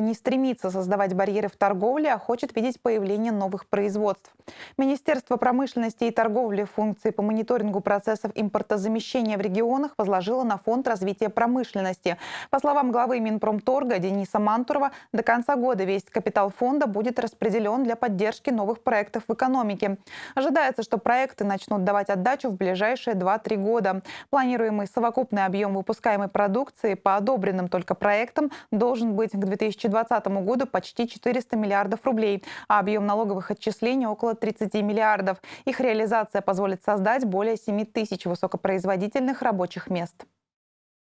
не стремится создавать барьеры в торговле, а хочет видеть появление новых производств. Министерство промышленности и торговли функции по мониторингу процессов импортозамещения в регионах возложило на Фонд развития промышленности. По словам главы Минпромторга Дениса Мантурова, до конца года весь капитал фонда будет распределен для поддержки новых проектов в экономике. Ожидается, что проекты начнут давать отдачу в ближайшие 2-3 года. Планируемый совокупный объем выпускаемой продукции по одобренным только проектам должен быть к 2020 году почти 400 миллиардов рублей, а объем налоговых отчислений около 30 миллиардов. Их реализация позволит создать более 7 тысяч высокопроизводительных рабочих мест.